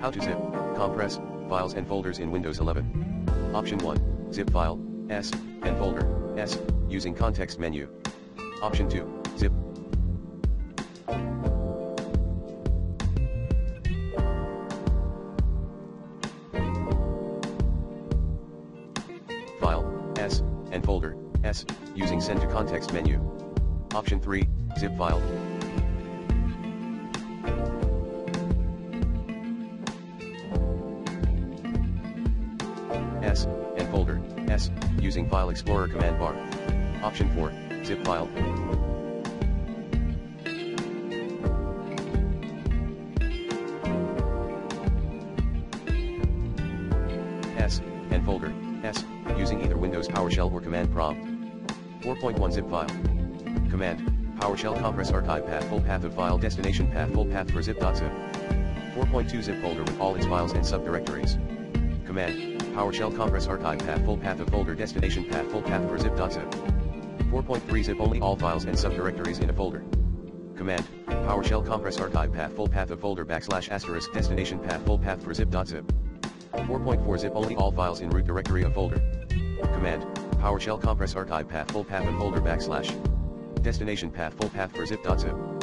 How to zip, compress, files and folders in Windows 11. Option 1, zip file, S, and folder, S, using context menu. Option 2, zip. File, S, and folder, S, using send to context menu. Option 3, zip file. S, and folder, S, using File Explorer command bar. Option 4, zip file. S, and folder, S, using either Windows PowerShell or command prompt. 4.1 zip file. Command, PowerShell compress archive path full path of file destination path full path for zip.zip. 4.2 zip folder with all its files and subdirectories. Command, PowerShell compress archive path full path of folder destination path full path for zip.zip. 4.3 zip only all files and subdirectories in a folder. Command, PowerShell compress archive path full path of folder backslash asterisk destination path full path for zip.zip. 4.4 zip only all files in root directory of folder. Command, PowerShell compress archive path full path of folder backslash destination path full path for zip.zip.